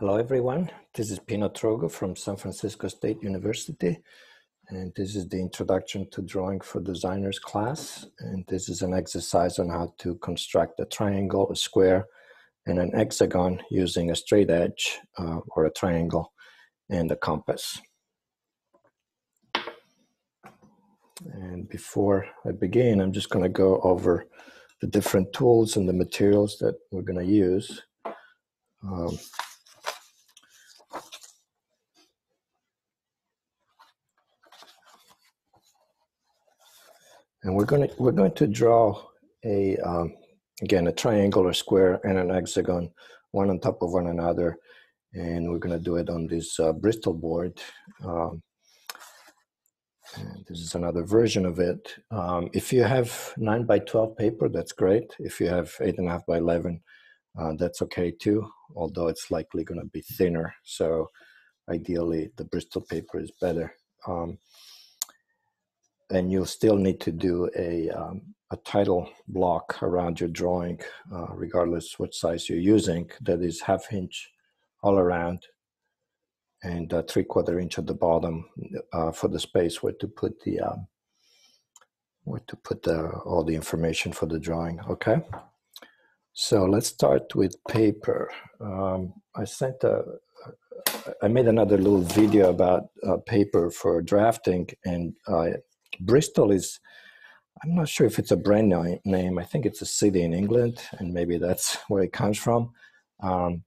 Hello, everyone. This is Pino Trogu from San Francisco State University. And this is the Introduction to Drawing for Designers class. And this is an exercise on how to construct a triangle, a square, and an hexagon using a straight edge uh, or a triangle and a compass. And before I begin, I'm just going to go over the different tools and the materials that we're going to use. Um, And we're going to we're going to draw a um, again a triangle or square and an hexagon, one on top of one another, and we're going to do it on this uh, Bristol board. Um, this is another version of it. Um, if you have nine by twelve paper, that's great. If you have eight and a half by eleven, uh, that's okay too. Although it's likely going to be thinner, so ideally the Bristol paper is better. Um, and you'll still need to do a, um, a title block around your drawing, uh, regardless what size you're using, that is half inch all around and uh, three quarter inch at the bottom uh, for the space where to put the um, where to put the, all the information for the drawing. Okay, so let's start with paper. Um, I sent a I made another little video about uh, paper for drafting, and uh, Bristol is, I'm not sure if it's a brand name. I think it's a city in England, and maybe that's where it comes from. Um,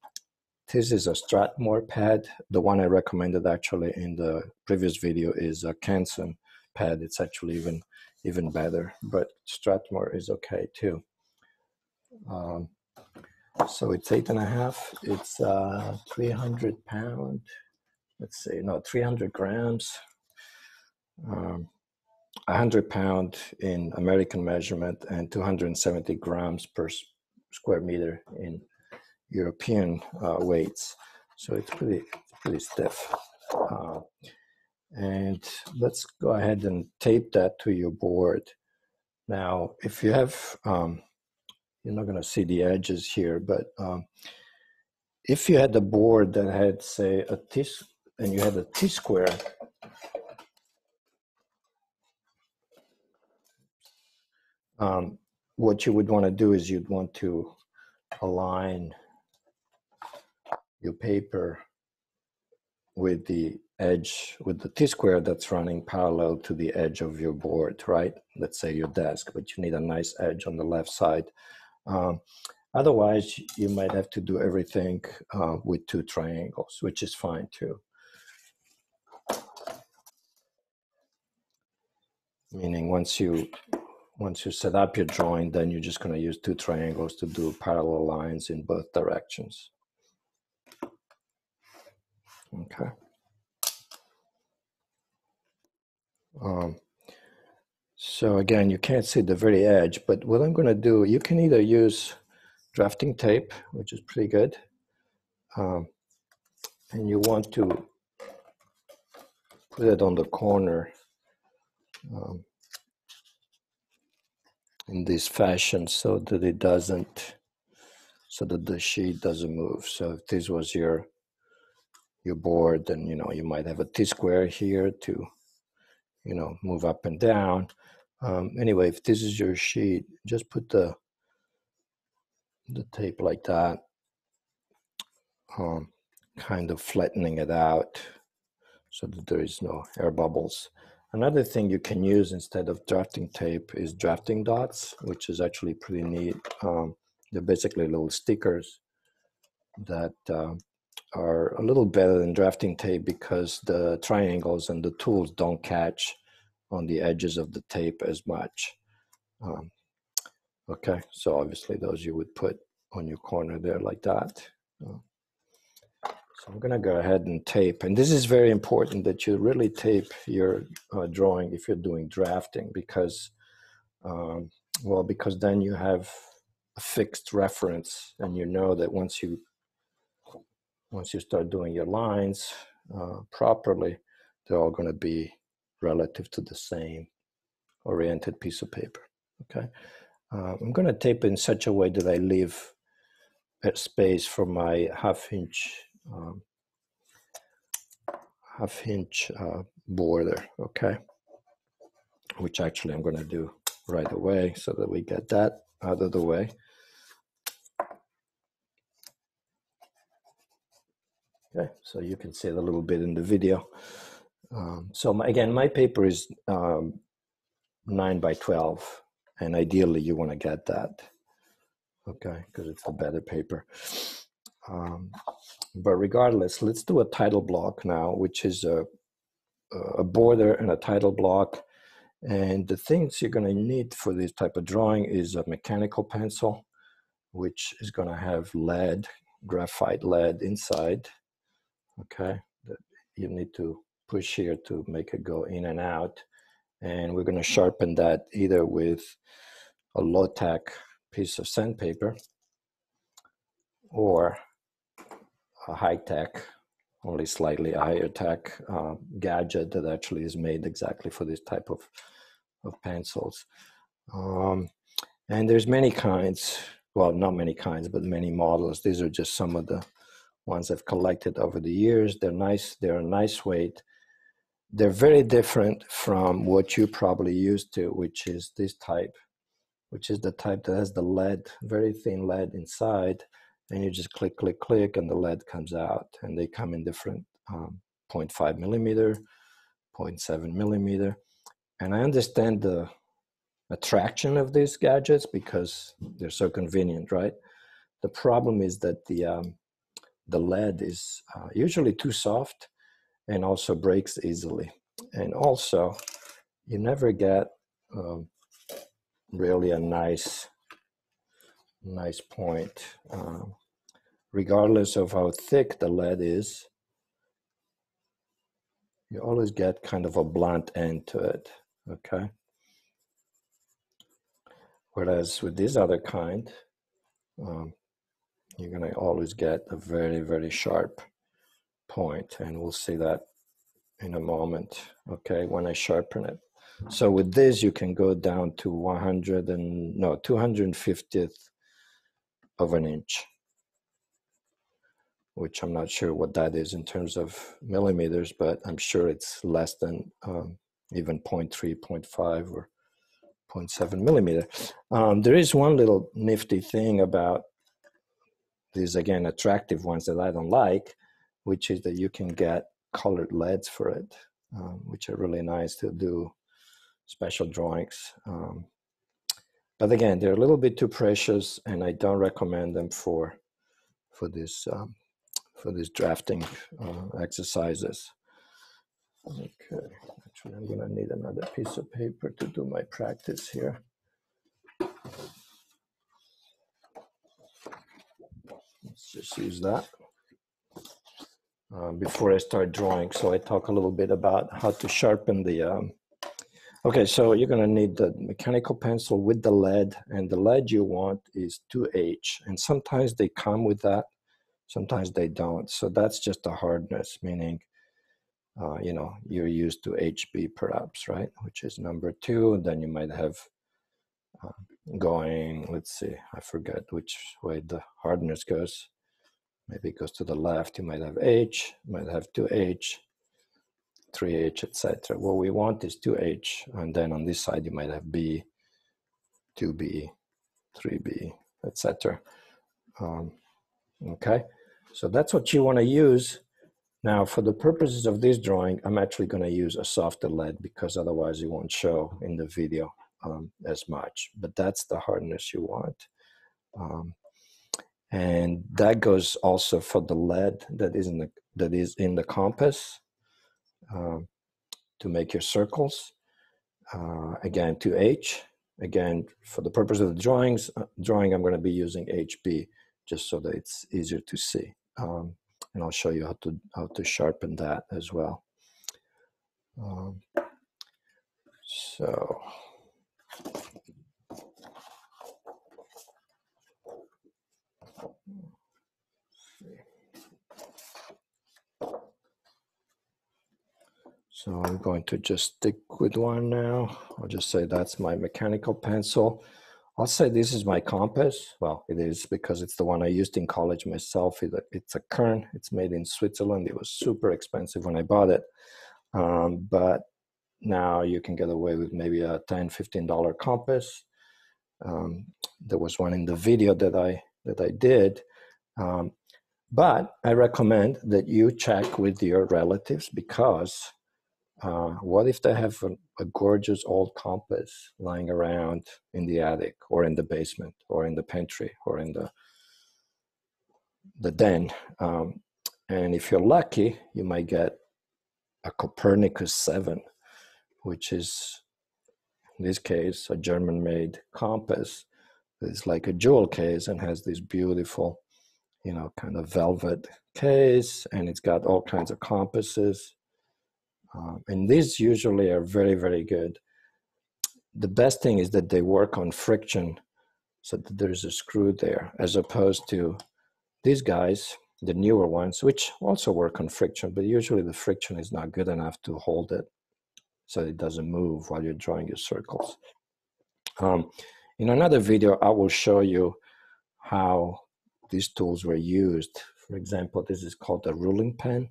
this is a Strathmore pad. The one I recommended actually in the previous video is a Canson pad. It's actually even even better, but Strathmore is okay too. Um, so it's eight and a half. It's uh, 300 pound. Let's see, no, 300 grams. Um, 100 pound in American measurement and 270 grams per square meter in European uh, weights. So it's pretty, pretty stiff. Uh, and let's go ahead and tape that to your board. Now, if you have, um, you're not going to see the edges here, but um, if you had a board that had, say, a T, and you had a T square um, what you would want to do is you'd want to align your paper with the edge with the t-square that's running parallel to the edge of your board right? Let's say your desk but you need a nice edge on the left side. Um, otherwise you might have to do everything uh, with two triangles which is fine too. Meaning once you once you set up your drawing, then you're just going to use two triangles to do parallel lines in both directions. Okay. Um, so again, you can't see the very edge, but what I'm going to do, you can either use drafting tape, which is pretty good, um, and you want to put it on the corner um, in this fashion so that it doesn't so that the sheet doesn't move. So if this was your your board then you know you might have a t-square here to you know move up and down. Um, anyway if this is your sheet just put the the tape like that um, kind of flattening it out so that there is no air bubbles Another thing you can use instead of drafting tape is drafting dots, which is actually pretty neat. Um, they're basically little stickers that uh, are a little better than drafting tape because the triangles and the tools don't catch on the edges of the tape as much. Um, okay, so obviously those you would put on your corner there like that. Uh, so I'm going to go ahead and tape. And this is very important that you really tape your uh, drawing if you're doing drafting because, um, well, because then you have a fixed reference and you know that once you once you start doing your lines uh, properly, they're all going to be relative to the same oriented piece of paper. Okay, uh, I'm going to tape in such a way that I leave space for my half inch um, half inch uh, border, okay? Which actually I'm gonna do right away so that we get that out of the way. Okay, so you can see it a little bit in the video. Um, so my, again, my paper is um, 9 by 12, and ideally you want to get that, okay, because it's a better paper. Um, but regardless, let's do a title block now, which is a, a border and a title block. And the things you're going to need for this type of drawing is a mechanical pencil, which is going to have lead, graphite lead inside. Okay, you need to push here to make it go in and out. And we're going to sharpen that either with a low tack piece of sandpaper or a high tech, only slightly higher tech uh, gadget that actually is made exactly for this type of, of pencils. Um, and there's many kinds, well, not many kinds, but many models. These are just some of the ones I've collected over the years. They're nice, they're a nice weight. They're very different from what you probably used to, which is this type, which is the type that has the lead, very thin lead inside and you just click, click, click, and the lead comes out. And they come in different um, 0.5 millimeter, 0.7 millimeter. And I understand the attraction of these gadgets because they're so convenient, right? The problem is that the um, the lead is uh, usually too soft and also breaks easily. And also, you never get um, really a nice nice point. Um, regardless of how thick the lead is, you always get kind of a blunt end to it, okay? Whereas with this other kind, um, you're gonna always get a very, very sharp point, and we'll see that in a moment, okay, when I sharpen it. So with this, you can go down to 100 and, no, 250th of an inch which I'm not sure what that is in terms of millimeters, but I'm sure it's less than um, even 0 0.3, 0.5, or 0.7 millimeter. Um, there is one little nifty thing about these, again, attractive ones that I don't like, which is that you can get colored leads for it, um, which are really nice to do special drawings. Um, but again, they're a little bit too precious, and I don't recommend them for for this um, for these drafting uh, exercises. Okay, actually I'm gonna need another piece of paper to do my practice here. Let's just use that. Uh, before I start drawing, so I talk a little bit about how to sharpen the, um, okay, so you're gonna need the mechanical pencil with the lead, and the lead you want is 2H, and sometimes they come with that, sometimes they don't. So that's just a hardness meaning uh, you know you're used to hb perhaps right? Which is number two and then you might have uh, going let's see i forget which way the hardness goes. Maybe it goes to the left you might have h might have 2h 3h etc what we want is 2h and then on this side you might have b 2b 3b etc um, okay so that's what you want to use. Now, for the purposes of this drawing, I'm actually going to use a softer lead because otherwise it won't show in the video um, as much. But that's the hardness you want. Um, and that goes also for the lead that is in the, that is in the compass um, to make your circles. Uh, again, 2H. Again, for the purpose of the drawings, uh, drawing, I'm going to be using HB just so that it's easier to see um, and I'll show you how to how to sharpen that as well. Um, so. So I'm going to just stick with one now. I'll just say that's my mechanical pencil. I'll say this is my compass. Well, it is because it's the one I used in college myself. It's a Kern. It's made in Switzerland. It was super expensive when I bought it. Um, but now you can get away with maybe a $10, $15 compass. Um, there was one in the video that I that I did. Um, but I recommend that you check with your relatives because uh, what if they have a, a, gorgeous old compass lying around in the attic or in the basement or in the pantry or in the the den? Um, and if you're lucky, you might get a Copernicus 7, which is, in this case, a German made compass. It's like a jewel case and has this beautiful, you know, kind of velvet case, and it's got all kinds of compasses um, and these usually are very, very good. The best thing is that they work on friction so that there's a screw there, as opposed to these guys, the newer ones, which also work on friction, but usually the friction is not good enough to hold it so it doesn't move while you're drawing your circles. Um, in another video, I will show you how these tools were used. For example, this is called a ruling pen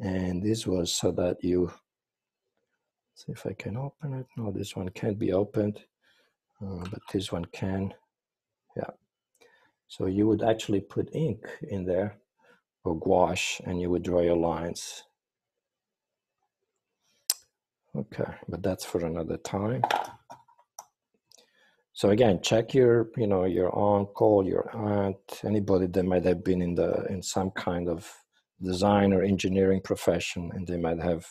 and this was so that you see if I can open it. No this one can't be opened uh, but this one can. Yeah. So you would actually put ink in there or gouache and you would draw your lines. Okay but that's for another time. So again check your you know your uncle your aunt anybody that might have been in the in some kind of design or engineering profession, and they might have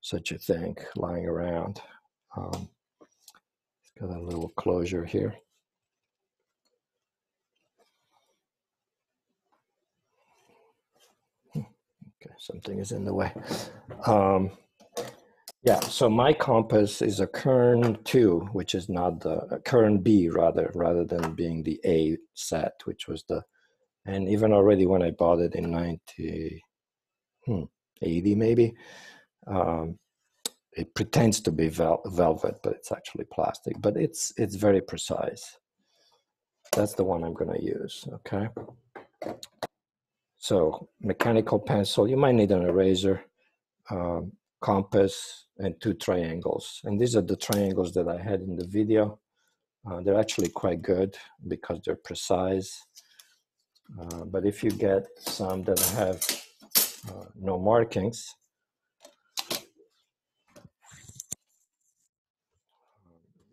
such a thing lying around. Um, it's got a little closure here. Hmm, okay, something is in the way. Um, yeah, so my compass is a Kern 2, which is not the Kern B rather, rather than being the A set, which was the and even already when I bought it in 90, hmm, maybe, um, it pretends to be vel- velvet, but it's actually plastic. But it's it's very precise. That's the one I'm going to use. Okay. So mechanical pencil. You might need an eraser, um, compass, and two triangles. And these are the triangles that I had in the video. Uh, they're actually quite good because they're precise. Uh, but if you get some that have uh, no markings,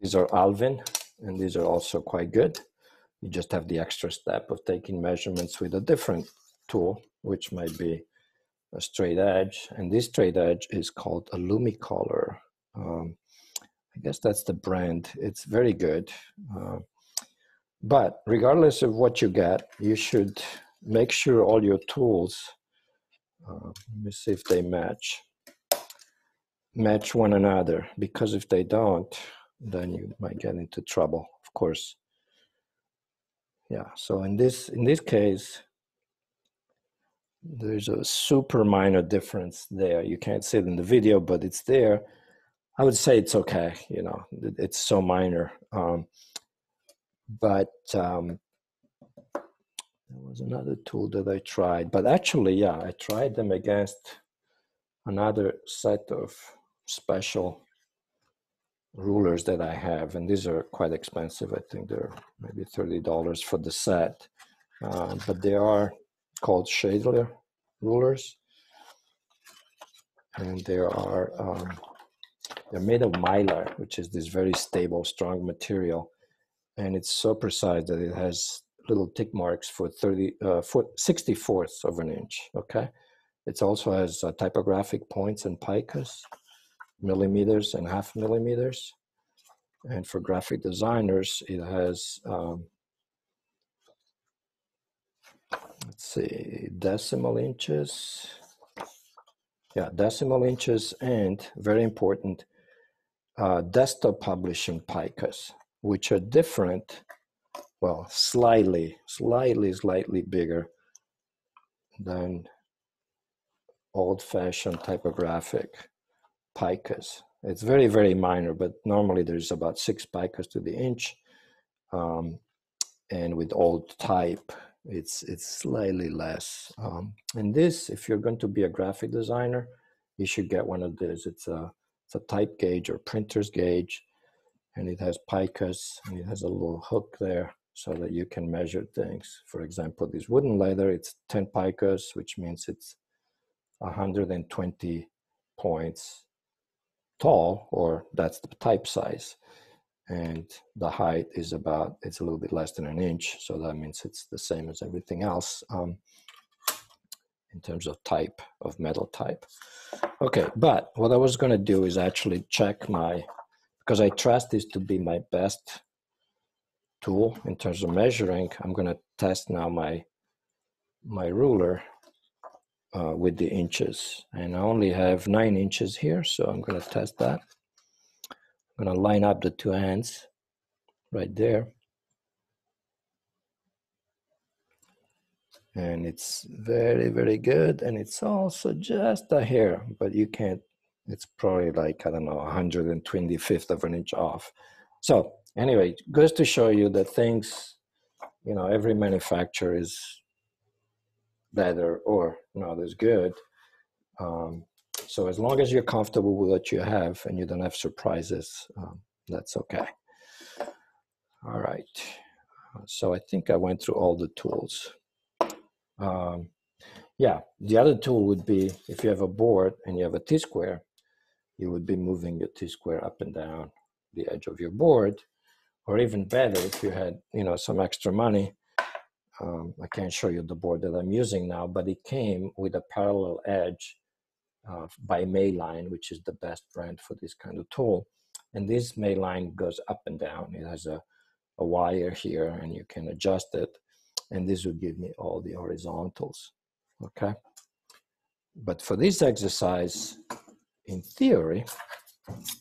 these are Alvin, and these are also quite good. You just have the extra step of taking measurements with a different tool, which might be a straight edge. And this straight edge is called a Lumicolor. Um, I guess that's the brand. It's very good. Uh, but regardless of what you get, you should make sure all your tools, uh, let me see if they match, match one another. Because if they don't, then you might get into trouble, of course. Yeah, so in this, in this case, there's a super minor difference there. You can't see it in the video, but it's there. I would say it's okay. You know, it's so minor. Um, but um, there was another tool that I tried. But actually, yeah, I tried them against another set of special rulers that I have, and these are quite expensive. I think they're maybe thirty dollars for the set, uh, but they are called Schaedler rulers, and they are um, they're made of mylar, which is this very stable, strong material and it's so precise that it has little tick marks for 30 uh, for 60 fourths of an inch okay? It also has uh, typographic points and picas millimeters and half millimeters. And for graphic designers it has um, let's see decimal inches. Yeah decimal inches and very important uh, desktop publishing picas which are different, well, slightly, slightly, slightly bigger than old-fashioned typographic picas. It's very, very minor, but normally there's about six picas to the inch. Um, and with old type, it's it's slightly less. Um, and this, if you're going to be a graphic designer, you should get one of these. It's a it's a type gauge or printer's gauge, and it has picas and it has a little hook there so that you can measure things. For example, this wooden leather, it's 10 picas, which means it's 120 points tall, or that's the type size. And the height is about, it's a little bit less than an inch. So that means it's the same as everything else um, in terms of type, of metal type. Okay, but what I was gonna do is actually check my, because I trust this to be my best tool in terms of measuring, I'm gonna test now my, my ruler uh, with the inches. And I only have nine inches here, so I'm gonna test that. I'm gonna line up the two ends right there. And it's very, very good. And it's also just a hair, but you can't, it's probably like, I don't know, 125th of an inch off. So anyway, goes to show you that things, you know, every manufacturer is better or not as good. Um, so as long as you're comfortable with what you have and you don't have surprises, um, that's okay. All right. So I think I went through all the tools. Um, yeah, the other tool would be if you have a board and you have a T-square, you would be moving your T-square up and down the edge of your board, or even better, if you had you know some extra money, um, I can't show you the board that I'm using now, but it came with a parallel edge uh, by Mayline, which is the best brand for this kind of tool. And this Mayline goes up and down. It has a, a wire here and you can adjust it. And this would give me all the horizontals, okay? But for this exercise, in theory,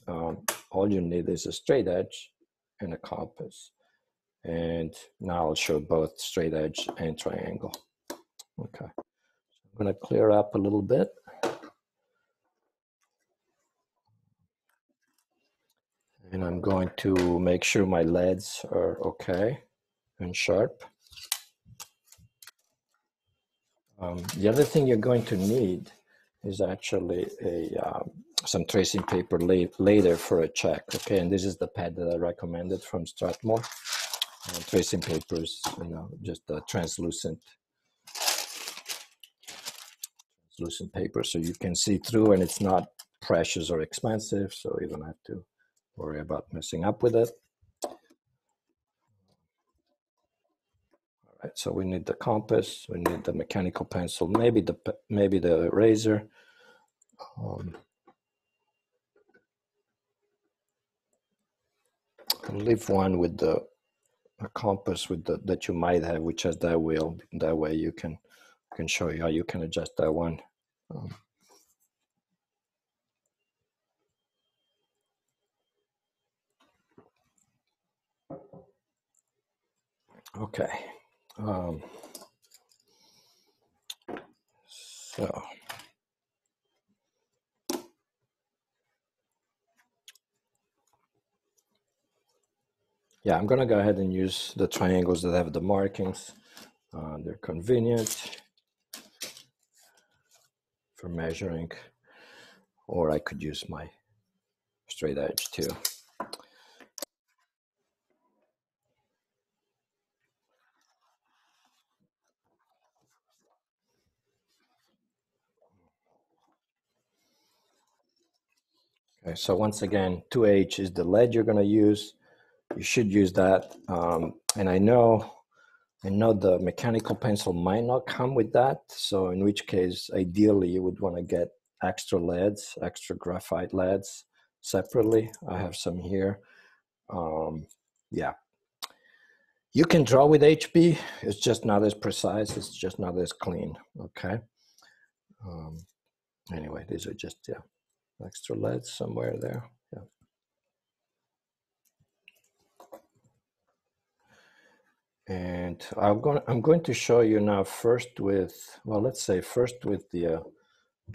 um, all you need is a straight edge and a compass. And now I'll show both straight edge and triangle. Okay, I'm gonna clear up a little bit. And I'm going to make sure my leads are okay and sharp. Um, the other thing you're going to need is actually a um, some tracing paper later for a check. Okay, and this is the pad that I recommended from Strathmore uh, tracing papers, you know, just a translucent translucent paper so you can see through and it's not precious or expensive so you don't have to worry about messing up with it. All right, so we need the compass, we need the mechanical pencil, maybe the maybe the eraser. Um, leave one with the a compass with the, that you might have, which has that wheel. That way you can can show you how you can adjust that one. Um, okay. Um, so. Yeah, I'm gonna go ahead and use the triangles that have the markings. Uh, they're convenient for measuring, or I could use my straight edge too. Okay, so once again, 2H is the lead you're gonna use you should use that. Um, and I know, I know the mechanical pencil might not come with that. So in which case, ideally you would want to get extra leads, extra graphite leads separately. I have some here. Um, yeah. You can draw with HB. It's just not as precise. It's just not as clean. Okay. Um, anyway, these are just, yeah, extra leads somewhere there. Yeah. And I'm going, I'm going to show you now first with, well, let's say first with the, uh,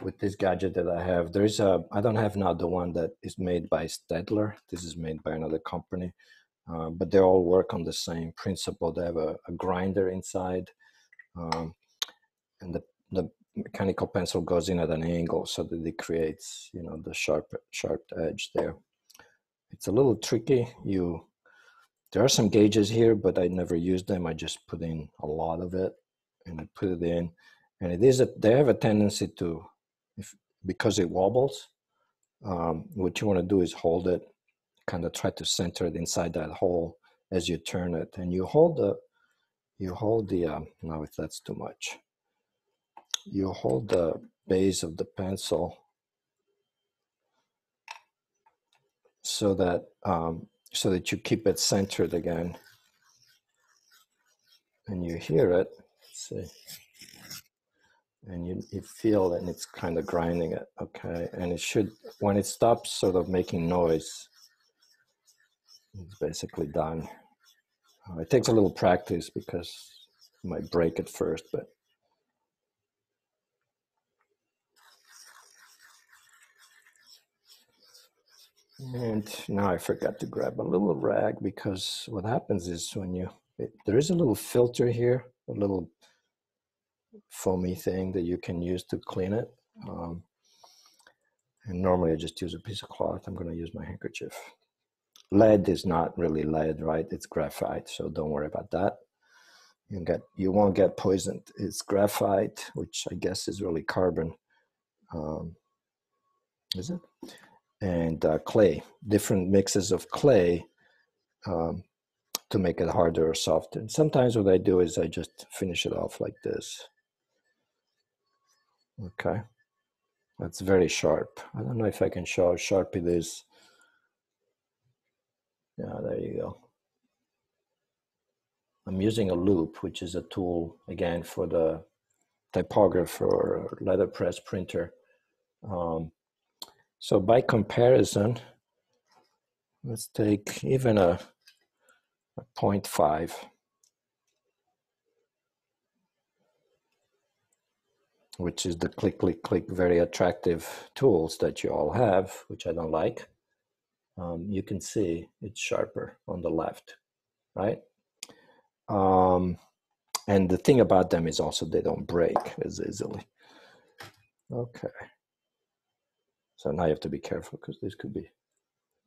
with this gadget that I have. There's a, I don't have now the one that is made by Staedtler. This is made by another company. uh, but they all work on the same principle. They have a, a grinder inside, um, and the, the mechanical pencil goes in at an angle so that it creates, you know, the sharp, sharp edge there. It's a little tricky. You, there are some gauges here, but I never use them. I just put in a lot of it and I put it in, and it is a, they have a tendency to, if because it wobbles, um, what you want to do is hold it kind of try to center it inside that hole as you turn it. And you hold the you hold the um, now if that's too much. You hold the base of the pencil so that um, so that you keep it centered again. And you hear it see. And you, you feel and it's kind of grinding it okay? And it should when it stops sort of making noise it's basically done. Uh, it takes a little practice because you might break it first but and now I forgot to grab a little rag because what happens is when you it, there is a little filter here a little foamy thing that you can use to clean it. Um, and normally I just use a piece of cloth. I'm going to use my handkerchief. Lead is not really lead, right? It's graphite, so don't worry about that. You get you won't get poisoned. It's graphite, which I guess is really carbon. Um, is it? And uh, clay, different mixes of clay um, to make it harder or softer. And sometimes what I do is I just finish it off like this. Okay. That's very sharp. I don't know if I can show how sharp it is. Yeah, there you go. I'm using a loupe, which is a tool, again, for the typographer or letterpress printer. Um, so by comparison, let's take even a, a 0.5 which is the click, click, click, very attractive tools that you all have, which I don't like, um, you can see it's sharper on the left, right? Um, and the thing about them is also they don't break as easily. Okay. So now you have to be careful because this could be,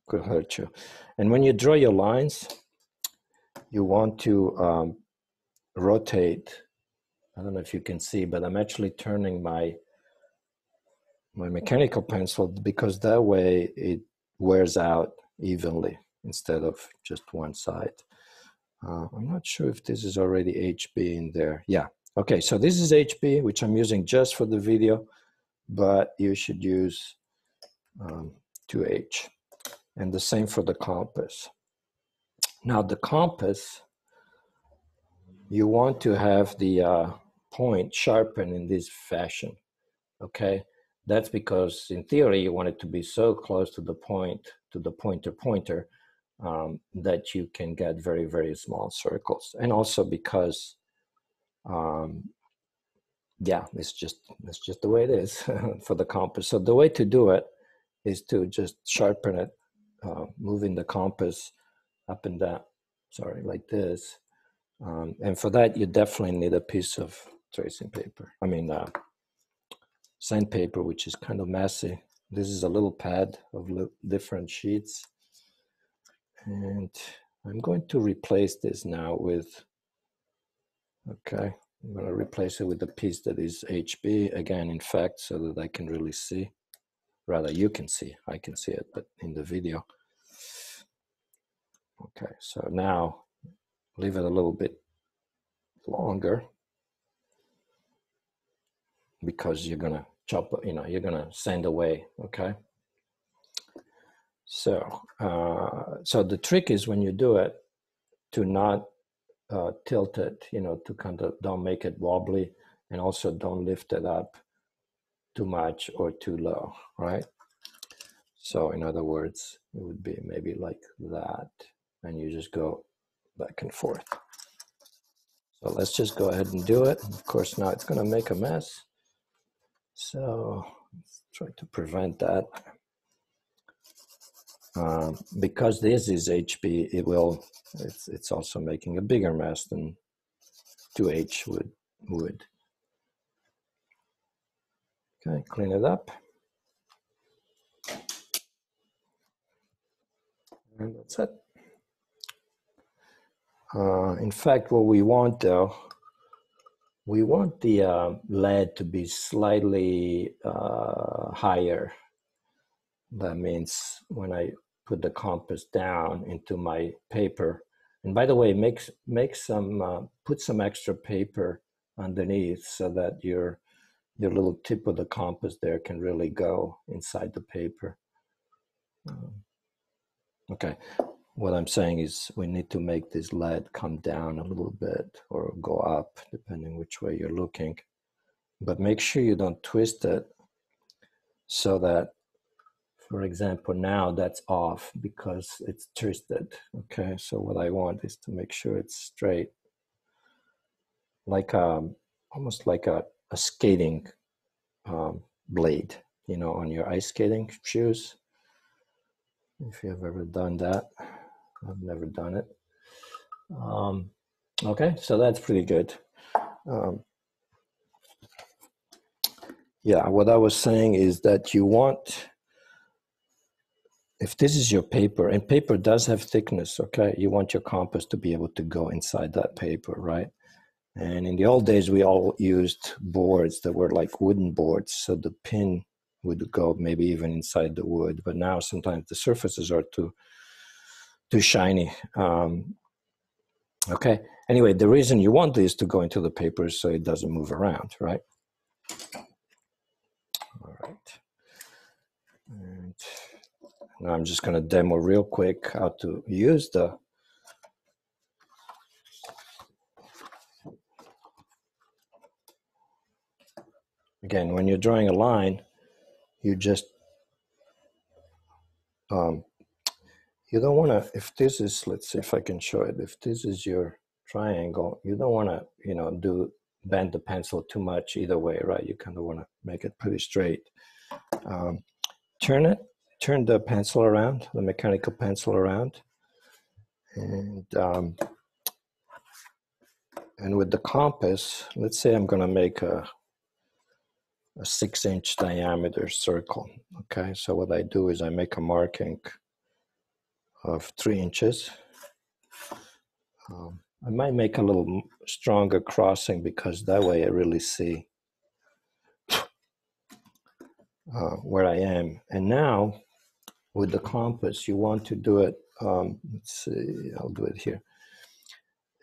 could hurt you. And when you draw your lines, you want to um, rotate I don't know if you can see, but I'm actually turning my my mechanical pencil because that way it wears out evenly instead of just one side. Uh, I'm not sure if this is already HB in there. Yeah. Okay, so this is HB, which I'm using just for the video, but you should use um, 2H. And the same for the compass. Now the compass, you want to have the uh, point sharpened in this fashion. Okay, that's because in theory you want it to be so close to the point, to the pointer pointer, um, that you can get very very small circles, and also because, um, yeah, it's just it's just the way it is for the compass. So the way to do it is to just sharpen it, uh, moving the compass up and down. Sorry, like this. Um, and for that, you definitely need a piece of tracing paper. I mean, uh, sandpaper, which is kind of messy. This is a little pad of different sheets. And I'm going to replace this now with, okay, I'm to replace it with a piece that is HB, again, in fact, so that I can really see. Rather, you can see, I can see it, but in the video. Okay, so now leave it a little bit longer because you're gonna chop, you know, you're gonna send away, okay? So, uh, so the trick is when you do it to not uh, tilt it, you know, to kind of don't make it wobbly and also don't lift it up too much or too low, right? So in other words, it would be maybe like that, and you just go back and forth. So let's just go ahead and do it. Of course, now it's gonna make a mess. So let's try to prevent that. um, because this is HB, it will, it's, it's also making a bigger mess than 2H would. would. Okay, clean it up. And that's it. Uh, in fact, what we want though, we want the uh, lead to be slightly uh, higher. That means when I put the compass down into my paper, and by the way, make, make some, uh, put some extra paper underneath so that your, your little tip of the compass there can really go inside the paper. Um, okay, what I'm saying is we need to make this lead come down a little bit or go up, depending which way you're looking. But make sure you don't twist it so that, for example, now that's off because it's twisted. Okay, so what I want is to make sure it's straight, like a, um, almost like a, a skating um, blade, you know, on your ice skating shoes. If you've ever done that. I've never done it. Um, okay, so that's pretty good. Um, yeah, what I was saying is that you want, if this is your paper, and paper does have thickness, okay, you want your compass to be able to go inside that paper, right? And in the old days, we all used boards that were like wooden boards, so the pin would go maybe even inside the wood. But now sometimes the surfaces are too too shiny. Um, okay. Anyway, the reason you want this to go into the paper so it doesn't move around, right? All right. And now I'm just going to demo real quick how to use the Again, when you're drawing a line, you just um, you don't want to if this is let's see if i can show it if this is your triangle you don't want to you know do bend the pencil too much either way right? You kind of want to make it pretty straight. Um, turn it turn the pencil around the mechanical pencil around and um, and with the compass let's say i'm going to make a a six inch diameter circle okay so what i do is i make a marking of three inches. Um, I might make a little stronger crossing because that way I really see uh, where I am. And now with the compass, you want to do it, um, let's see, I'll do it here.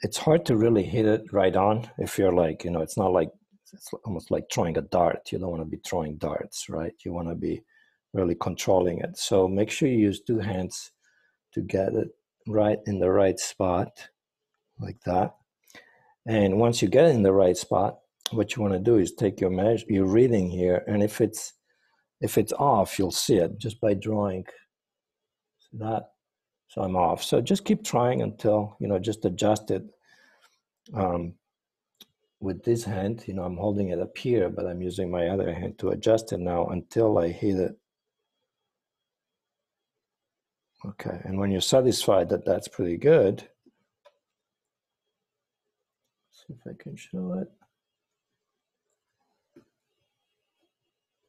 It's hard to really hit it right on if you're like, you know, it's not like, it's almost like throwing a dart. You don't want to be throwing darts, right? You want to be really controlling it. So make sure you use two hands to get it right in the right spot like that. And once you get in the right spot, what you want to do is take your measure, your reading here, and if it's if it's off, you'll see it just by drawing that. So I'm off. So just keep trying until you know, just adjust it. Um, with this hand, you know, I'm holding it up here, but I'm using my other hand to adjust it now until I hit it Okay, and when you're satisfied that that's pretty good, see if I can show it.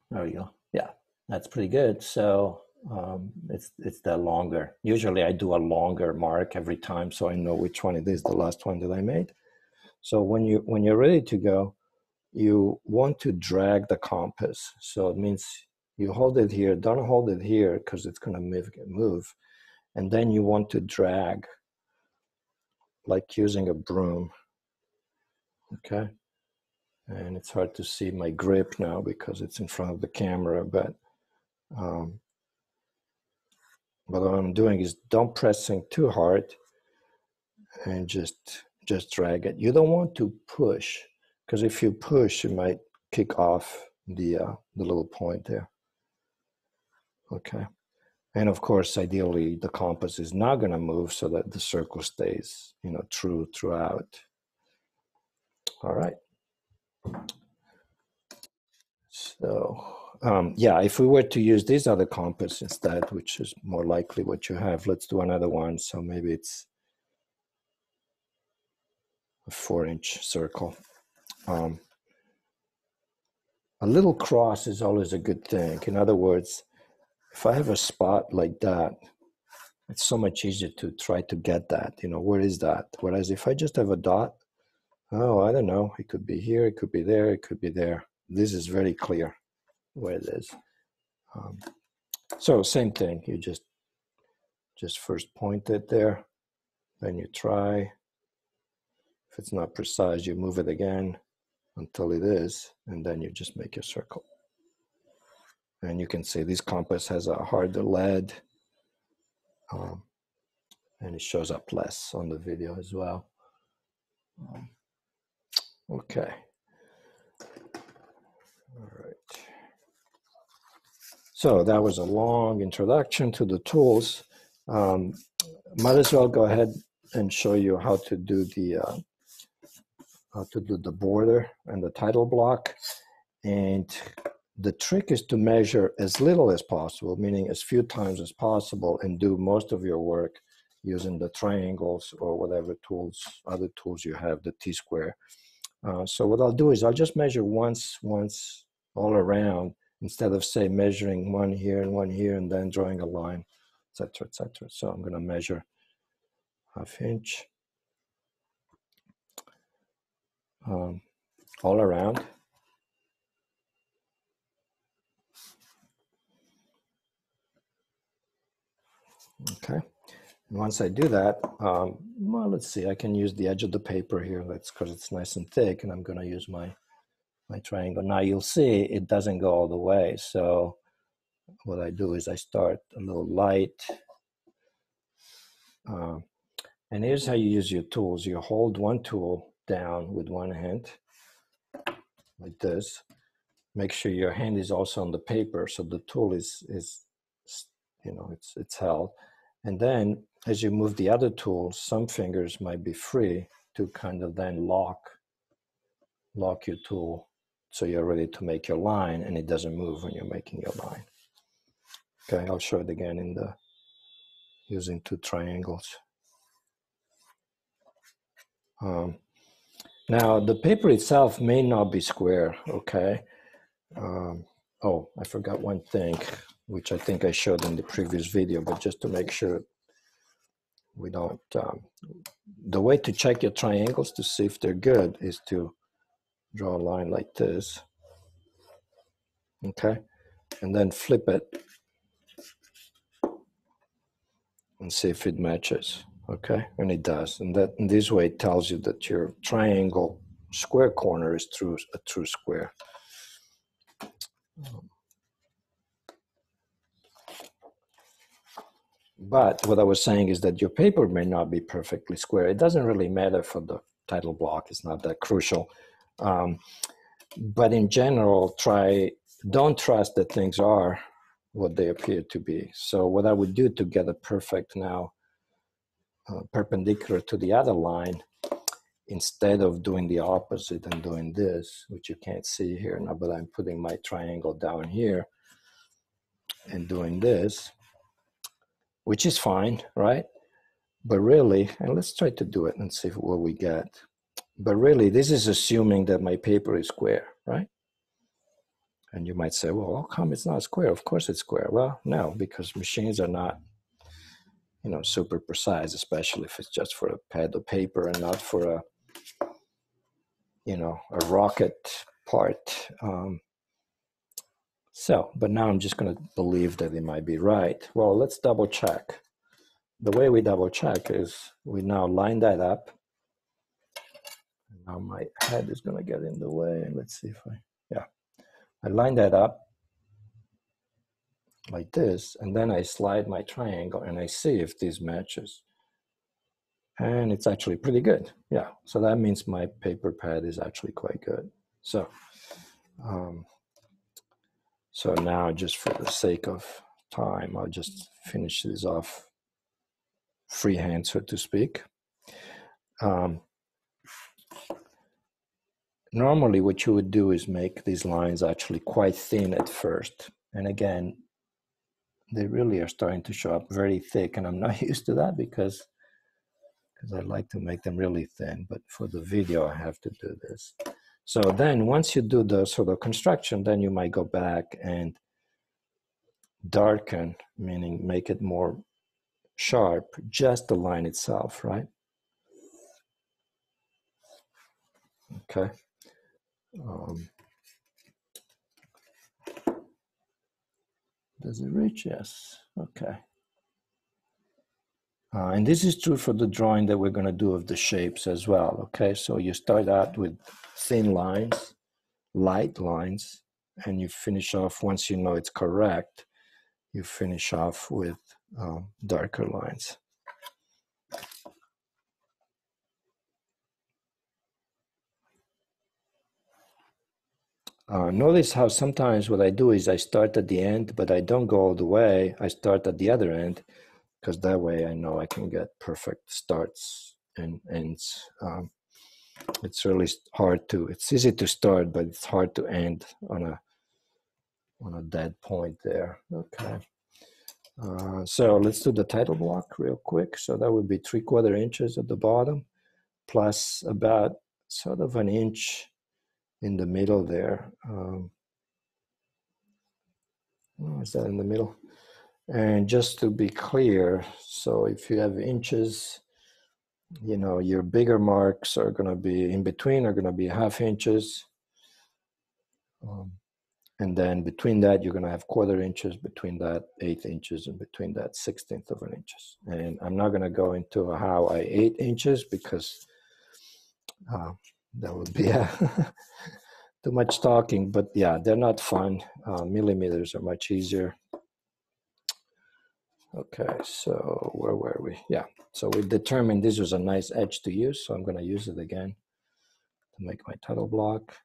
There we go. Yeah, that's pretty good. So um, it's it's the longer. Usually I do a longer mark every time, so I know which one it is, the last one that I made. So when you when you're ready to go, you want to drag the compass. So it means you hold it here. Don't hold it here because it's going to move. Move and then you want to drag like using a broom okay and it's hard to see my grip now because it's in front of the camera but um, but what I'm doing is don't pressing too hard and just just drag it you don't want to push because if you push you might kick off the uh, the little point there okay and of course, ideally, the compass is not going to move so that the circle stays, you know, true throughout. All right. So um, yeah, if we were to use this other compass instead, which is more likely what you have, let's do another one. So maybe it's a four inch circle. Um, a little cross is always a good thing. In other words, if I have a spot like that, it's so much easier to try to get that. You know, where is that? Whereas if I just have a dot, oh, I don't know, it could be here, it could be there, it could be there. This is very clear where it is. Um, so same thing, you just just first point it there, then you try. If it's not precise, you move it again until it is, and then you just make your circle. And you can see this compass has a harder lead, um, and it shows up less on the video as well. Um, okay. All right. So that was a long introduction to the tools. Um, might as well go ahead and show you how to do the uh, how to do the border and the title block. And the trick is to measure as little as possible, meaning as few times as possible, and do most of your work using the triangles or whatever tools, other tools you have, the T-square. Uh, so what I'll do is I'll just measure once, once all around, instead of say measuring one here and one here and then drawing a line, etc., etc. So I'm going to measure half inch um, all around. Okay. And once I do that, um, well, let's see, I can use the edge of the paper here. That's because it's nice and thick and I'm going to use my, my triangle. Now you'll see it doesn't go all the way. So what I do is I start a little light. Uh, and here's how you use your tools. You hold one tool down with one hand like this. Make sure your hand is also on the paper so the tool is, is you know, it's, it's held. And then as you move the other tools, some fingers might be free to kind of then lock, lock your tool so you're ready to make your line and it doesn't move when you're making your line. Okay, I'll show it again in the using two triangles. Um, now, the paper itself may not be square, okay? Um, oh, I forgot one thing, which I think I showed in the previous video, but just to make sure we don't, um, the way to check your triangles to see if they're good is to draw a line like this, okay? And then flip it and see if it matches okay? And it does. And that in this way it tells you that your triangle square corner is true a true square. But what i was saying is that your paper may not be perfectly square. It doesn't really matter for the title block. It's not that crucial. Um, but in general try don't trust that things are what they appear to be. So what i would do to get a perfect now uh, perpendicular to the other line instead of doing the opposite and doing this, which you can't see here now, but I'm putting my triangle down here and doing this, which is fine, right? But really, and let's try to do it and see what we get. But really, this is assuming that my paper is square, right? And you might say, well, how come it's not square? Of course it's square. Well, no, because machines are not you know super precise especially if it's just for a pad of paper and not for a you know a rocket part um, so but now i'm just going to believe that it might be right. Well let's double check. The way we double check is we now line that up. Now my head is going to get in the way. Let's see if i yeah. I line that up like this, and then I slide my triangle and I see if this matches. And it's actually pretty good. Yeah, so that means my paper pad is actually quite good. So, um, so now just for the sake of time, I'll just finish this off freehand, so to speak. Um, normally what you would do is make these lines actually quite thin at first. And again, they really are starting to show up very thick and I'm not used to that because because I like to make them really thin, but for the video I have to do this. So then once you do the sort of construction, then you might go back and darken, meaning make it more sharp, just the line itself, right? Okay. Um, does it reach? Yes. Okay. Uh, and this is true for the drawing that we're going to do of the shapes as well. Okay, so you start out with thin lines, light lines, and you finish off, once you know it's correct, you finish off with um, darker lines. Uh, notice how sometimes what I do is I start at the end, but I don't go all the way. I start at the other end because that way I know I can get perfect starts and ends. Um, it's really hard to. It's easy to start, but it's hard to end on a on a dead point there. Okay. Uh, so let's do the title block real quick. So that would be three quarter inches at the bottom, plus about sort of an inch in the middle there. Um, is that in the middle? And just to be clear, so if you have inches, you know, your bigger marks are going to be in between are going to be half inches. Um, and then between that, you're going to have quarter inches, between that, eighth inches, and between that, sixteenth of an inches. And I'm not going to go into how I eight inches because uh, that would be too much talking. But yeah, they're not fun. Uh, millimeters are much easier. Okay, so where were we? Yeah, so we determined this was a nice edge to use, so I'm going to use it again to make my title block.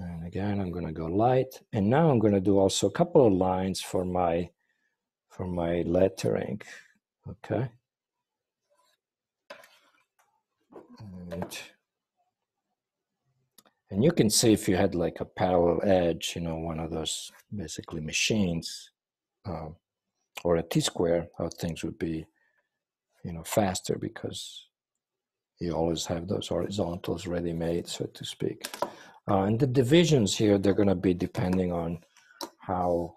And again, I'm going to go light. And now I'm going to do also a couple of lines for my for my lettering. Okay. And, and you can see if you had like a parallel edge, you know, one of those basically machines, um, or a T-square, how things would be, you know, faster because you always have those horizontals ready-made, so to speak. Uh, and the divisions here, they're going to be depending on how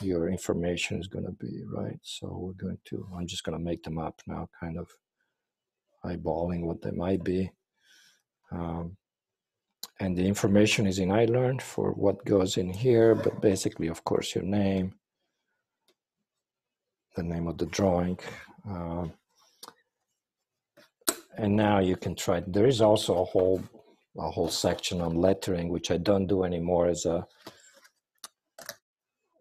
your information is going to be, right? So we're going to, I'm just going to make them up now, kind of eyeballing what they might be. Um, and the information is in iLearn for what goes in here, but basically, of course, your name, the name of the drawing. Um, and now you can try, there is also a whole a whole section on lettering, which I don't do anymore as a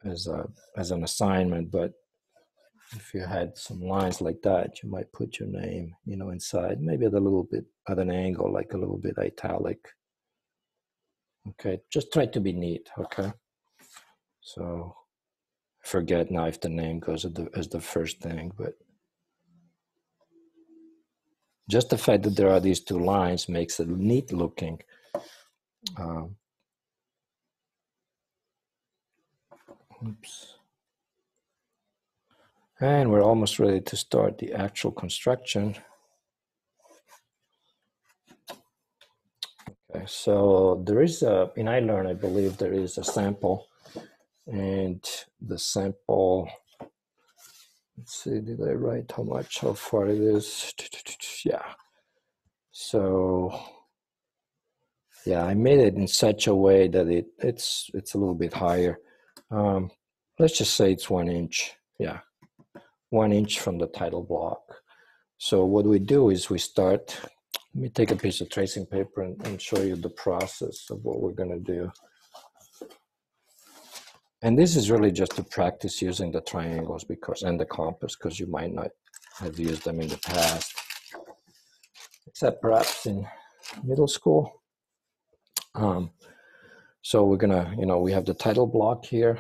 as a as an assignment. But if you had some lines like that, you might put your name, you know, inside, maybe at a little bit at an angle, like a little bit italic. Okay, just try to be neat. Okay, so forget now if the name goes as the, as the first thing, but just the fact that there are these two lines makes it neat looking. Um, oops. And we're almost ready to start the actual construction. Okay, so there is a, in iLearn, I believe there is a sample and the sample let's see did i write how much how far it is? Yeah. So yeah i made it in such a way that it it's it's a little bit higher. Um let's just say it's one inch. Yeah. One inch from the title block. So what we do is we start let me take a piece of tracing paper and, and show you the process of what we're going to do and this is really just to practice using the triangles because and the compass because you might not have used them in the past, except perhaps in middle school. Um, so we're gonna, you know, we have the title block here.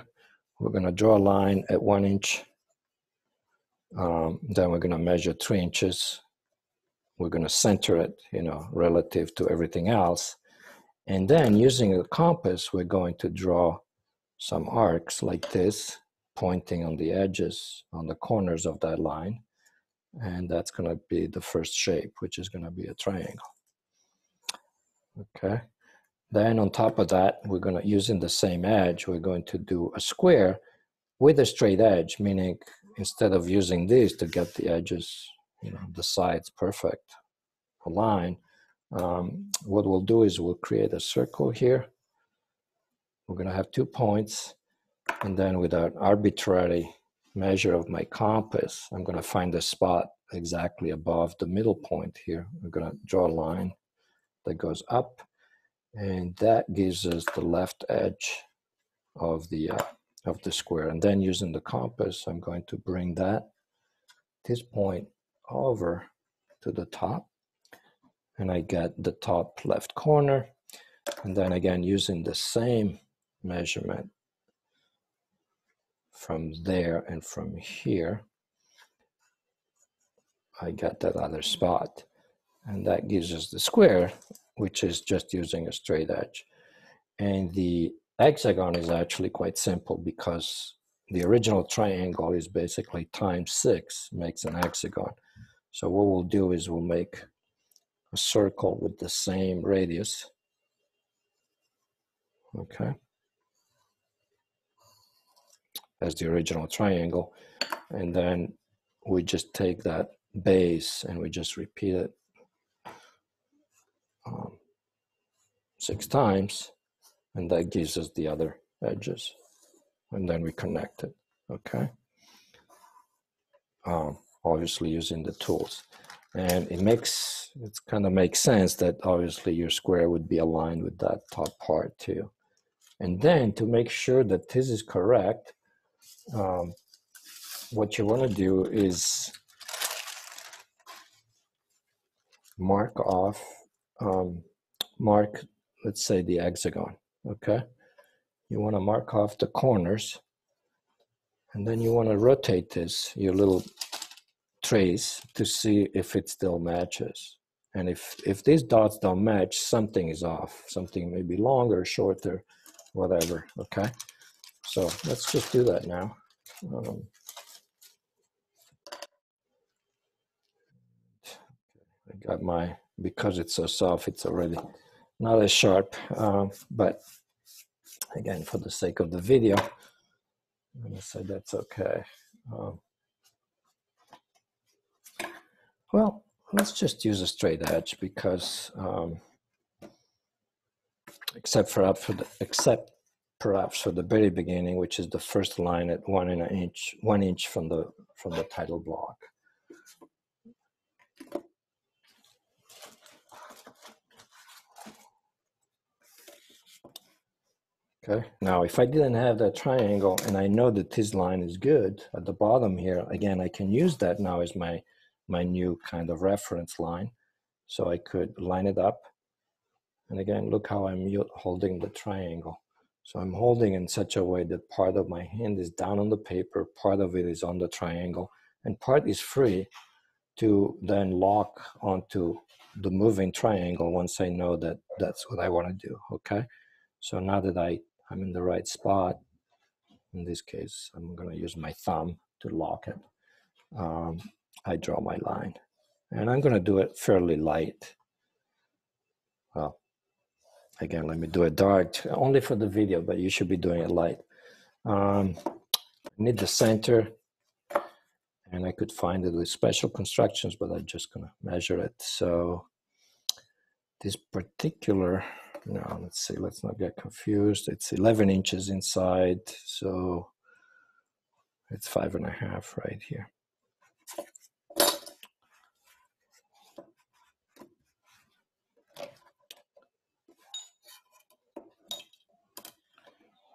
We're gonna draw a line at one inch. Um, then we're gonna measure three inches. We're gonna center it, you know, relative to everything else. And then using a compass, we're going to draw some arcs like this, pointing on the edges, on the corners of that line. And that's going to be the first shape, which is going to be a triangle. Okay. Then on top of that, we're going to, using the same edge, we're going to do a square with a straight edge, meaning instead of using these to get the edges, you know, the sides perfect, align, um, what we'll do is we'll create a circle here. We're going to have two points, and then with an arbitrary measure of my compass, I'm going to find a spot exactly above the middle point here. I'm going to draw a line that goes up, and that gives us the left edge of the uh, of the square. And then using the compass, I'm going to bring that this point over to the top and I get the top left corner. And then again, using the same measurement from there and from here, I get that other spot. And that gives us the square, which is just using a straight edge. And the hexagon is actually quite simple because the original triangle is basically times six makes an hexagon. So what we'll do is we'll make a circle with the same radius. Okay. As the original triangle. And then we just take that base and we just repeat it um, six times. And that gives us the other edges. And then we connect it. Okay. Um, obviously using the tools. And it makes it kind of makes sense that obviously your square would be aligned with that top part too. And then to make sure that this is correct um, what you want to do is mark off um, mark let's say the hexagon okay? You want to mark off the corners and then you want to rotate this your little trace to see if it still matches. And if, if these dots don't match, something is off. Something may be longer, shorter, whatever, okay? So let's just do that now. Um, I got my, because it's so soft, it's already not as sharp, um, but again, for the sake of the video, I'm gonna say that's okay. Um, Well, let's just use a straight edge because um, except for, for the, except perhaps for the very beginning, which is the first line at one and an inch, one inch from the from the title block. Okay, now if I didn't have that triangle and I know that this line is good at the bottom here, again, I can use that now as my my new kind of reference line. So I could line it up. And again, look how I'm holding the triangle. So I'm holding in such a way that part of my hand is down on the paper, part of it is on the triangle, and part is free to then lock onto the moving triangle once I know that that's what I want to do, okay? So now that I, I'm in the right spot, in this case, I'm going to use my thumb to lock it. Um, I draw my line. And I'm going to do it fairly light. Well, again, let me do it dark, only for the video, but you should be doing it light. Um, need the center, and I could find it with special constructions, but I'm just going to measure it. So this particular, now let's see, let's not get confused. It's 11 inches inside, so it's five and a half right here.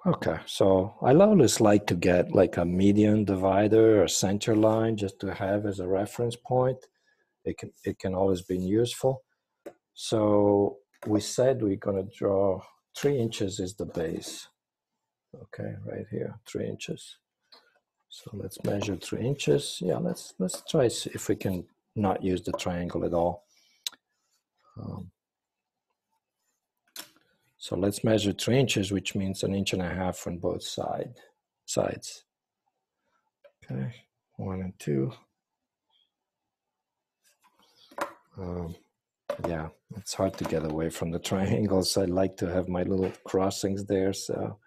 Okay, so I always like to get like a median divider or center line just to have as a reference point. It can it can always be useful. So we said we're gonna draw three inches is the base. Okay, right here, three inches. So let's measure three inches. Yeah, let's let's try see if we can not use the triangle at all. Um, So let's measure three inches, which means an inch and a half on both side, sides. Okay, one and two. Um, yeah, it's hard to get away from the triangles. I like to have my little crossings there, so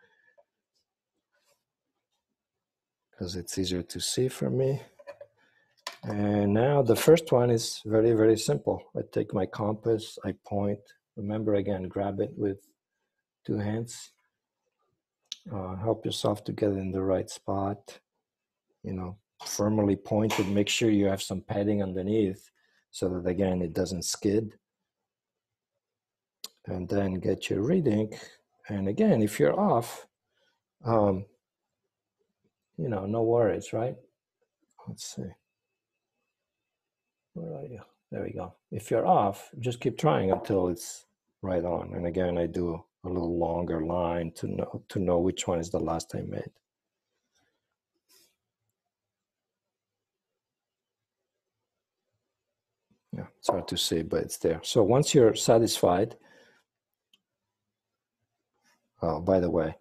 because it's easier to see for me. And now the first one is very, very simple. I take my compass, I point. Remember again, grab it with two hands. Uh, help yourself to get in the right spot. You know, firmly pointed. Make sure you have some padding underneath so that again it doesn't skid. And then get your reading. And again, if you're off, um, you know, no worries, right? Let's see. Where are you? There we go. If you're off, just keep trying until it's right on. And again, I do a little longer line to know to know which one is the last I made. Yeah, it's hard to see, but it's there. So once you're satisfied, oh, by the way,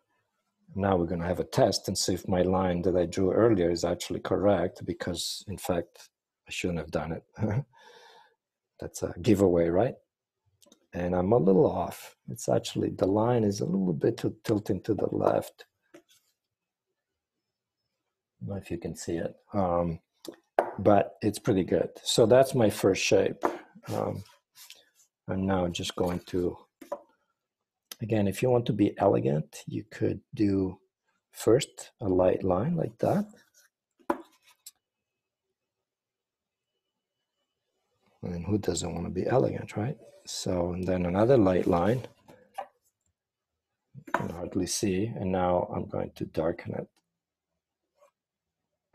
now we're going to have a test and see if my line that I drew earlier is actually correct because in fact, I shouldn't have done it. That's a giveaway, right? And I'm a little off. It's actually, the line is a little bit tilting to the left. I don't know if you can see it. Um, but it's pretty good. So that's my first shape. Um, I'm now just going to, again, if you want to be elegant, you could do first a light line like that. And who doesn't want to be elegant, right? So, and then another light line. You can hardly see. And now I'm going to darken it.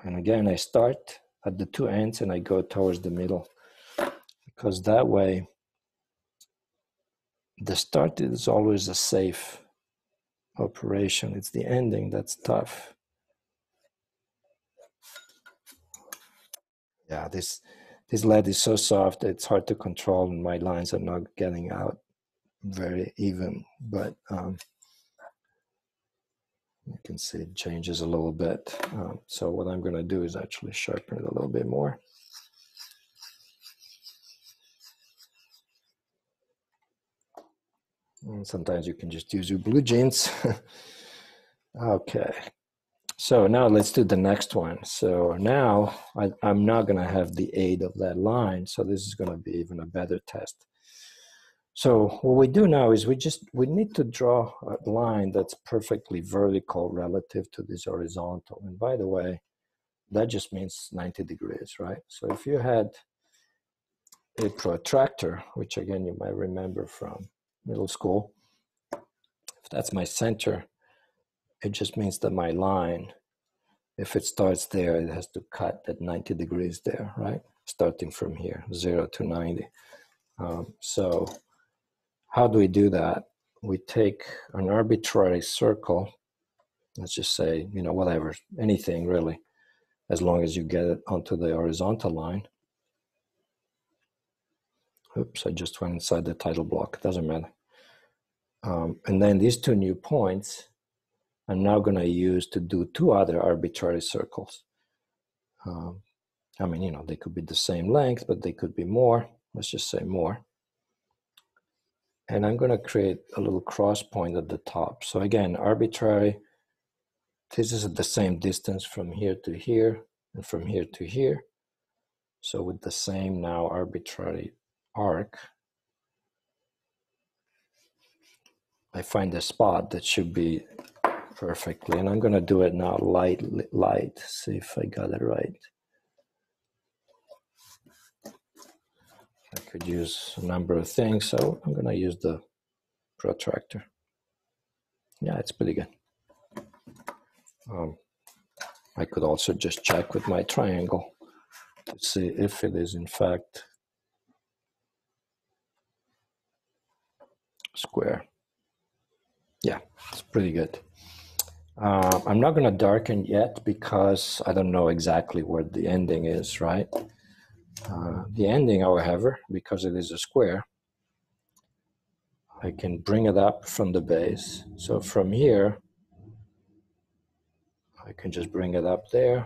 And again, I start at the two ends and I go towards the middle because that way the start is always a safe operation. It's the ending that's tough. Yeah, this this lead is so soft it's hard to control and my lines are not getting out very even, but um, you can see it changes a little bit. Um, so what I'm going to do is actually sharpen it a little bit more. And sometimes you can just use your blue jeans. okay. So now let's do the next one. So now I, am not going to have the aid of that line. So this is going to be even a better test. So what we do now is we just, we need to draw a line that's perfectly vertical relative to this horizontal. And by the way, that just means 90 degrees, right? So if you had a protractor, which again, you might remember from middle school, if that's my center, it just means that my line, if it starts there, it has to cut at 90 degrees there, right? Starting from here, zero to 90. Um, so how do we do that? We take an arbitrary circle, let's just say, you know, whatever, anything really, as long as you get it onto the horizontal line. Oops, I just went inside the title block, doesn't matter. Um, and then these two new points, I'm now going to use to do two other arbitrary circles. Um, I mean, you know, they could be the same length, but they could be more. Let's just say more and I'm going to create a little cross point at the top. So again, arbitrary, this is at the same distance from here to here and from here to here. So with the same now arbitrary arc, I find a spot that should be perfectly. And I'm going to do it now light, light, see if I got it right. I could use a number of things, so I'm going to use the protractor. Yeah, it's pretty good. Um, I could also just check with my triangle to see if it is in fact square. Yeah, it's pretty good. Uh, I'm not going to darken yet because I don't know exactly where the ending is, right? Uh, the ending, however, because it is a square, I can bring it up from the base. So from here, I can just bring it up there.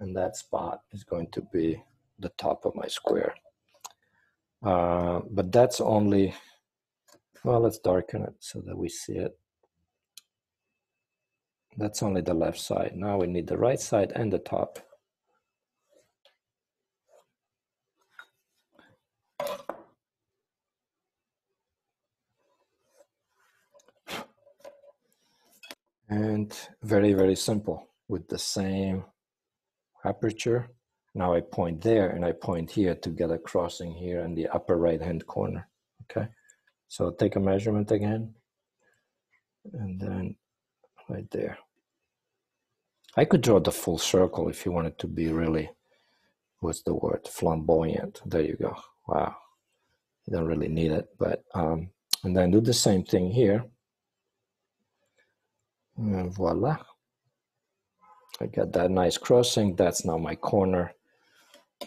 And that spot is going to be the top of my square. Uh, but that's only, well, let's darken it so that we see it. That's only the left side. Now we need the right side and the top. And very, very simple with the same aperture. Now I point there and I point here to get a crossing here in the upper right hand corner. Okay, so take a measurement again and then right there. I could draw the full circle if you wanted to be really, what's the word, flamboyant. There you go. Wow. You don't really need it, but, um, and then do the same thing here. And voila. I got that nice crossing. That's now my corner.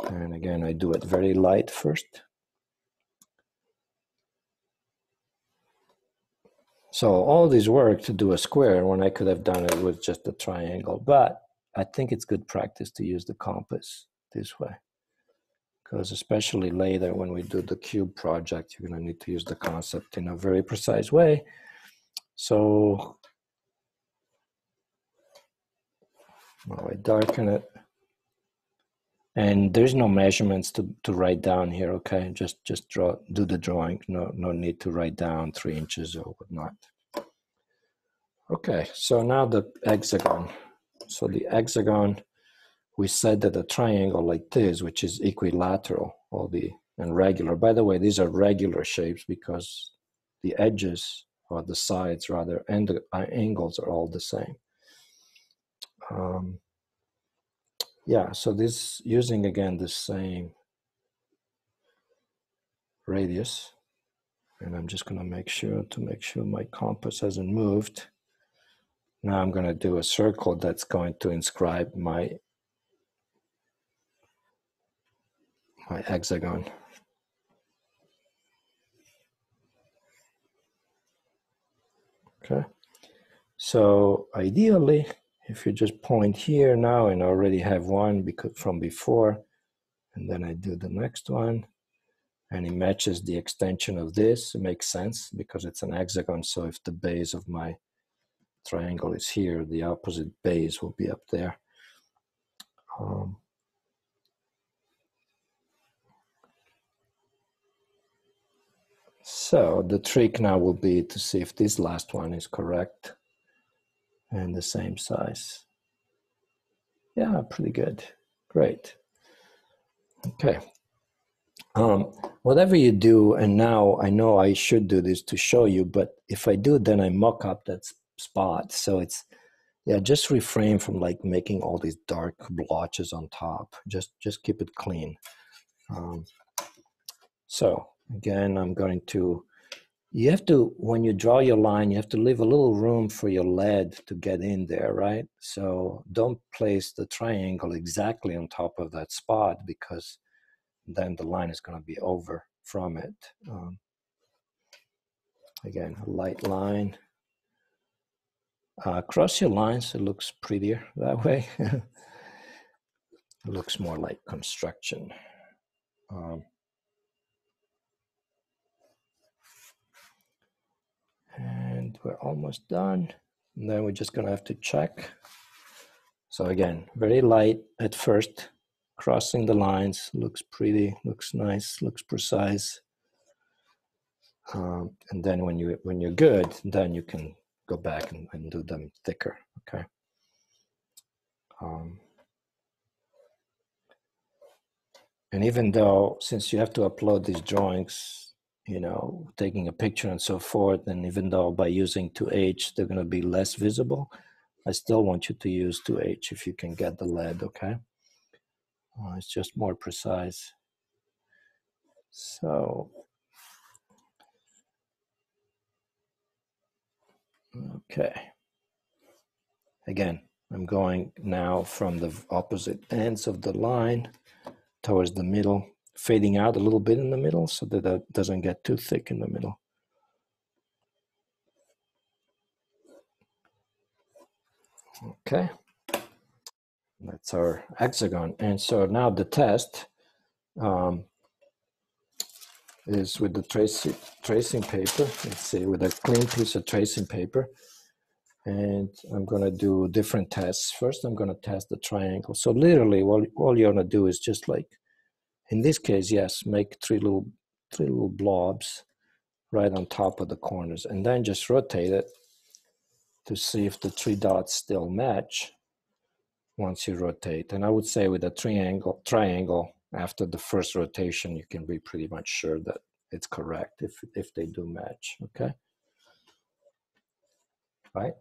And again, I do it very light first. So all this work to do a square when I could have done it with just a triangle, but I think it's good practice to use the compass this way. Because especially later when we do the cube project, you're gonna need to use the concept in a very precise way. So I darken it. And there's no measurements to, to write down here, okay? Just just draw do the drawing. No no need to write down three inches or whatnot. Okay, so now the hexagon. So the hexagon, we said that a triangle like this, which is equilateral, all the and regular. By the way, these are regular shapes because the edges or the sides rather and the uh, angles are all the same. Um, yeah, so this using again the same radius. And I'm just gonna make sure to make sure my compass hasn't moved. Now I'm gonna do a circle that's going to inscribe my my hexagon. Okay, so ideally if you just point here now and already have one because from before and then I do the next one and it matches the extension of this it makes sense because it's an hexagon so if the base of my triangle is here the opposite base will be up there. Um, so the trick now will be to see if this last one is correct and the same size. Yeah, pretty good. Great. Okay. Um, whatever you do, and now I know I should do this to show you, but if I do, then I mock up that spot. So it's, yeah, just refrain from like making all these dark blotches on top. Just, just keep it clean. Um, so again, I'm going to you have to when you draw your line you have to leave a little room for your lead to get in there right? So don't place the triangle exactly on top of that spot because then the line is going to be over from it. Um, again a light line. Uh, cross your lines it looks prettier that way. It looks more like construction. Um, we're almost done. And then we're just gonna have to check. So again very light at first. Crossing the lines looks pretty looks nice looks precise. Um, and then when you when you're good then you can go back and, and do them thicker okay? Um, and even though since you have to upload these drawings you know, taking a picture and so forth. And even though by using 2H, they're going to be less visible, I still want you to use 2H if you can get the lead, okay? Uh, it's just more precise. So, okay. Again, I'm going now from the opposite ends of the line towards the middle fading out a little bit in the middle so that it doesn't get too thick in the middle. Okay, that's our hexagon. And so now the test um, is with the tracing, tracing paper. Let's see, with a clean piece of tracing paper. And I'm gonna do different tests. First, I'm gonna test the triangle. So literally, all, all you're gonna do is just like, in this case, yes, make three little, three little blobs right on top of the corners and then just rotate it to see if the three dots still match once you rotate. And I would say with a triangle, triangle after the first rotation, you can be pretty much sure that it's correct if, if they do match, okay? Right?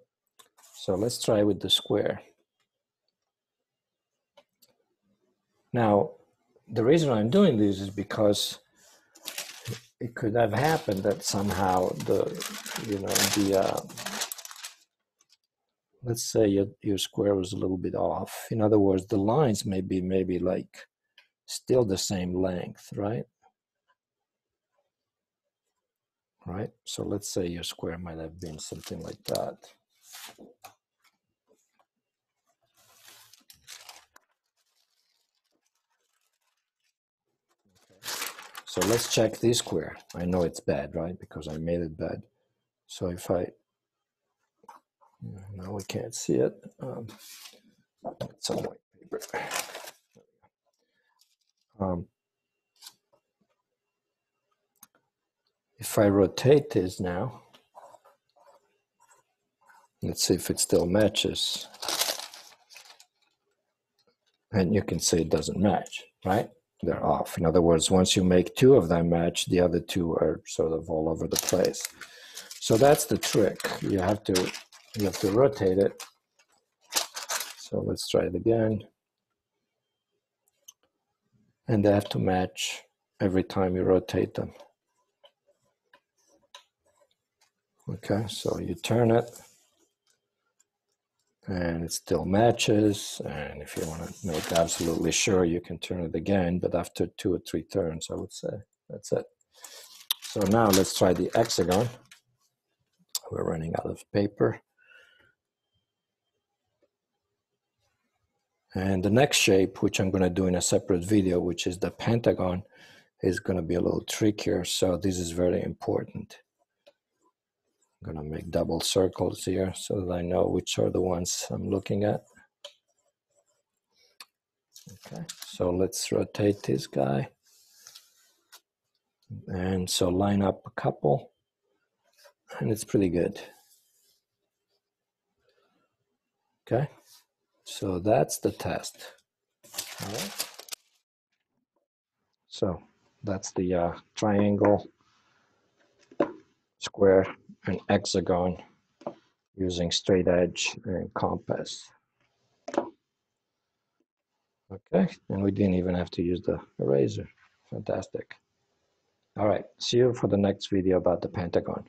So let's try with the square. Now, the reason I'm doing this is because it could have happened that somehow the, you know, the, uh, let's say your, your square was a little bit off. In other words, the lines may be maybe like still the same length, right? Right, so let's say your square might have been something like that. So let's check this square. I know it's bad, right? Because I made it bad. So if I now we can't see it. Um, some white paper. Um, if I rotate this now, let's see if it still matches. And you can see it doesn't match, right? They're off. In other words, once you make two of them match, the other two are sort of all over the place. So that's the trick. You have to you have to rotate it. So let's try it again. And they have to match every time you rotate them. Okay, so you turn it and it still matches. And if you want to make absolutely sure, you can turn it again, but after two or three turns, I would say that's it. So now let's try the hexagon. We're running out of paper. And the next shape, which I'm going to do in a separate video, which is the pentagon, is going to be a little trickier. So this is very important. I'm going to make double circles here so that I know which are the ones I'm looking at. Okay, so let's rotate this guy. And so line up a couple, and it's pretty good. Okay. So that's the test. All right. So that's the uh, triangle, square, and hexagon using straight edge and compass. Okay, and we didn't even have to use the eraser. Fantastic. All right, see you for the next video about the pentagon.